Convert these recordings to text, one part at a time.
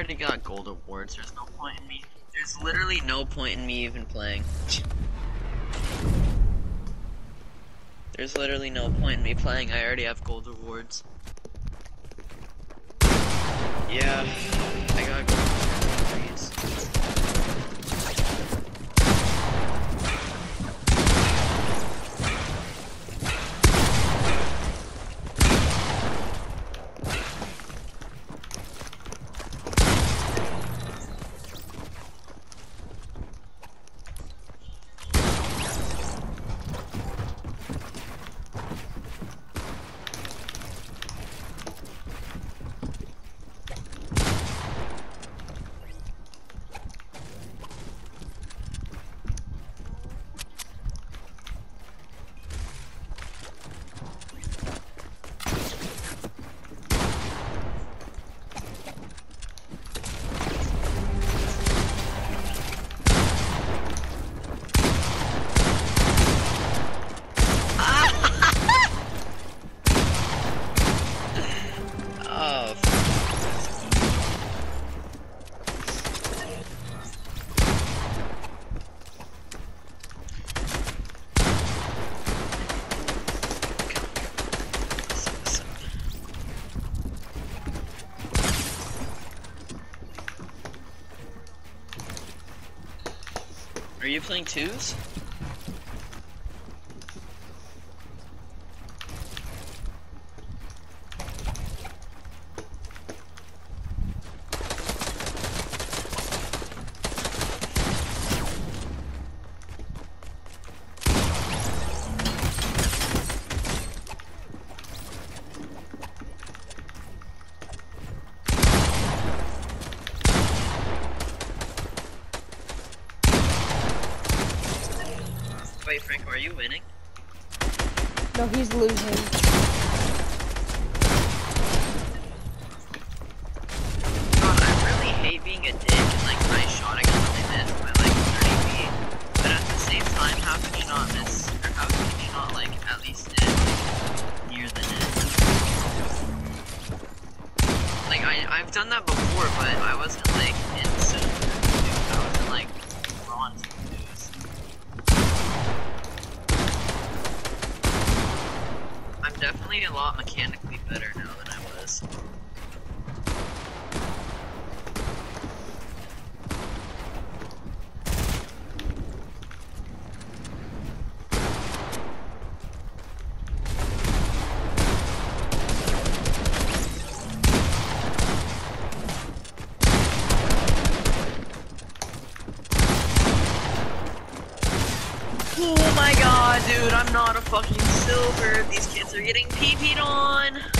already got gold awards. There's no point in me. There's literally no point in me even playing. There's literally no point in me playing. I already have gold awards. Yeah, I got gold awards. Oh, Are you playing twos? Wait, Franco, are you winning? No, he's losing. God, I really hate being a dick and like my shot I got only missed by like 30 feet. But at the same time, how can you not miss? Or how can you not like at least hit near the net? Like I I've done that before, but I wasn't like in silver. dude. I was in like bronze. dudes. I'm definitely a lot mechanically better now than I was. Oh my god, dude, I'm not a fucking silver. These kids are getting pee on.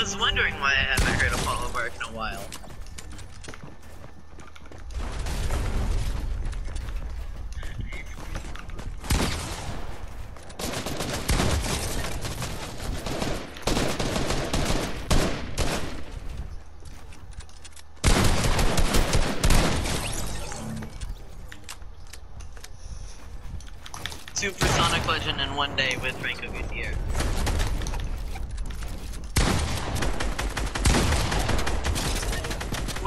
was wondering why I haven't heard of follow bark in a while. Supersonic Legend in one day with Franco Gutierrez.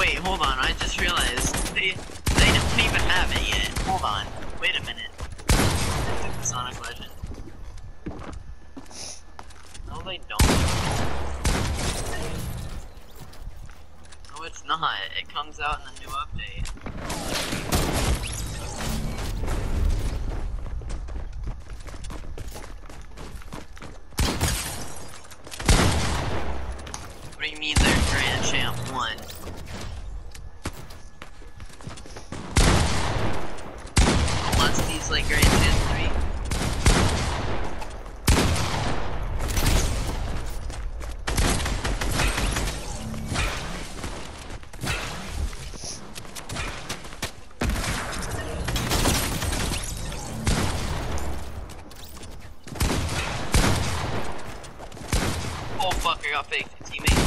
Wait, hold on, I just realized they they don't even have it yet. Hold on. Wait a minute. Sonic Legend. No they don't. No it's not. It comes out in the new update. What do you mean they're Grand Champ 1? Musty's like Grand Champ 3? Oh fuck, I got fake teammate.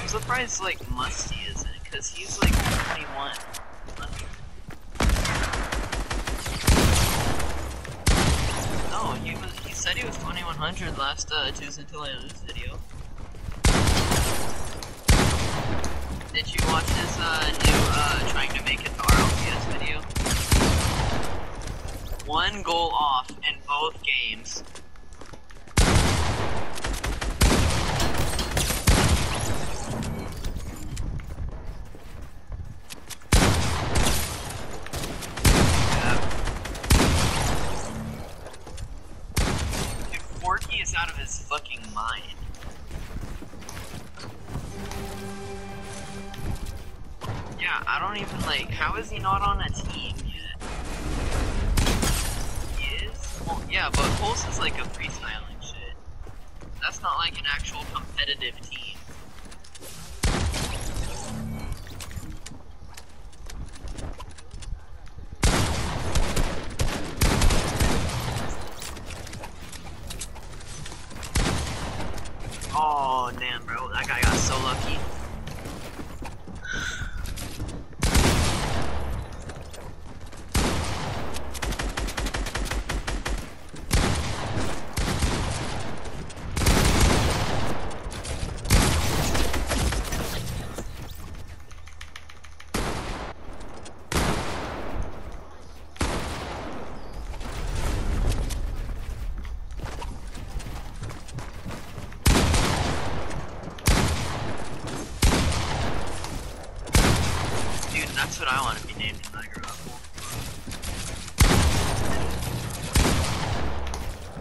I'm surprised like Musty isn't, cause he's like 21. No, he was. He said he was 2100 last uh, Tuesday Lose video. Did you watch his uh, new uh, trying to make it RLCS video? One goal off in both games. Pulse is like a freestyling shit. That's not like an actual competitive team. Oh, damn, bro. That guy got so lucky. Dude, that's what I want to be named when I grow up.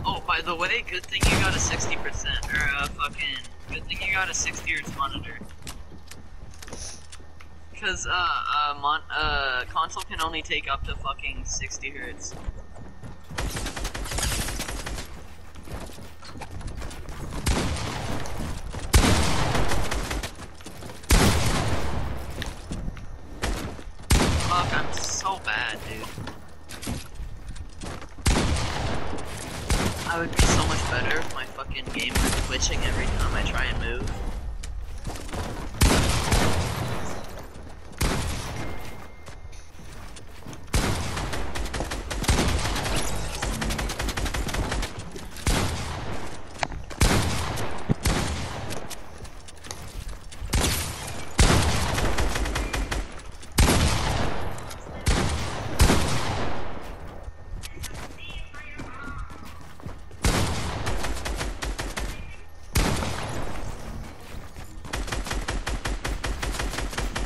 Oh, by the way, good thing you got a 60% or a fucking good thing you got a 60 hertz monitor. Cause uh uh mon uh console can only take up to fucking 60 hertz. Fuck, I'm so bad, dude. I would be so much better if my fucking game was glitching every time I try and move.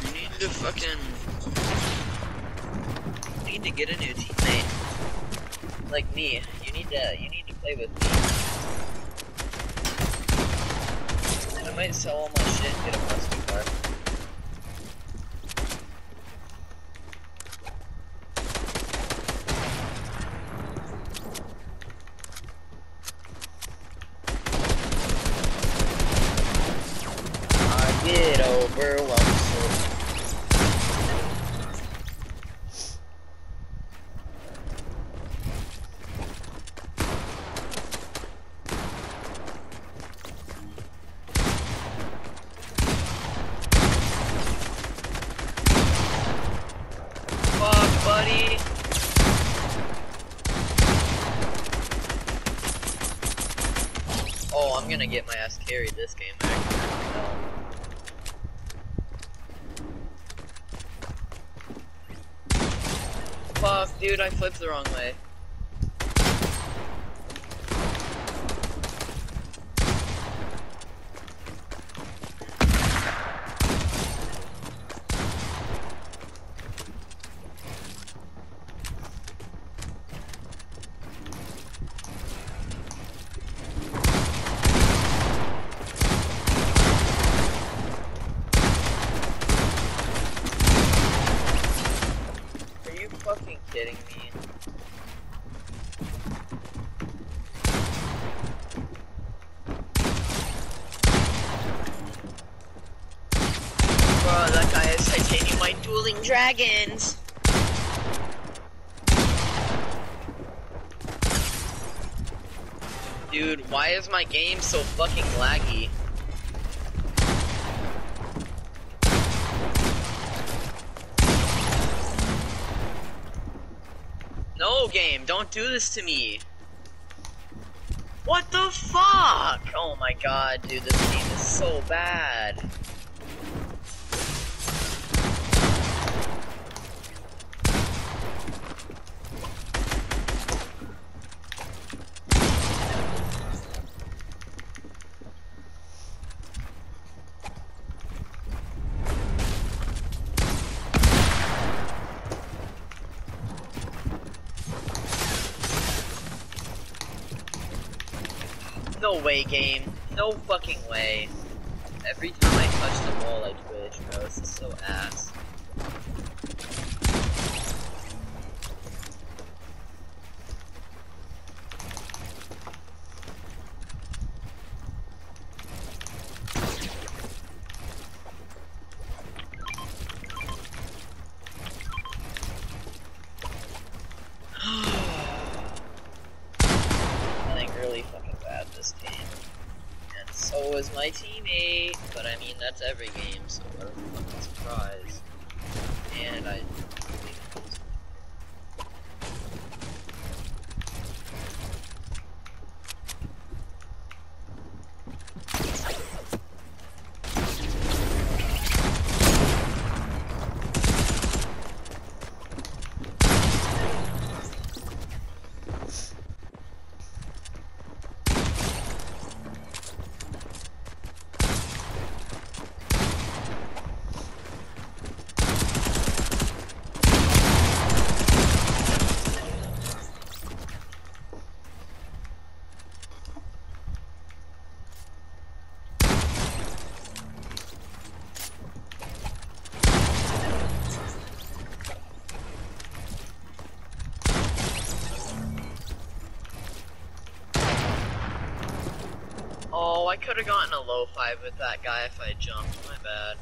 You need to fucking. Need to get a new teammate. Like me. You need to. You need to play with me. I might sell all my shit and get a muscle car. I get overwhelmed. so- I'm gonna get my ass carried this game. actually. Fuck, dude, I flipped the wrong way. Are you fucking kidding me? Bro, that guy is titanium white dueling dragons. Dude, why is my game so fucking laggy? No game, don't do this to me. What the fuck? Oh my god, dude, this game is so bad. No way, game. No fucking way. Every time I touch the wall, I twitch, bro. This is so ass. playing really fucking bad this game. And so is my teammate. But I mean, that's every game, so what a fucking surprise. And I. I could have gotten a low five with that guy if I jumped. My bad.